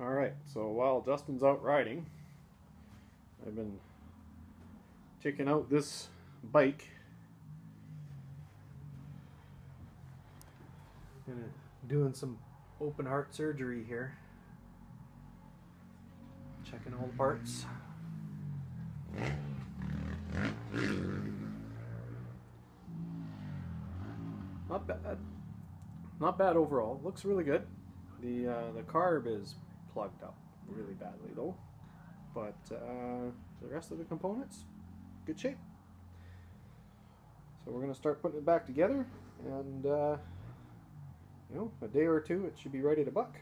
Alright, so while Justin's out riding, I've been checking out this bike. Gonna doing some open heart surgery here. Checking all the parts. Not bad. Not bad overall. Looks really good. The uh, the carb is plugged up really badly though. But uh, the rest of the components, good shape. So we're gonna start putting it back together, and uh, you know, a day or two, it should be ready to buck.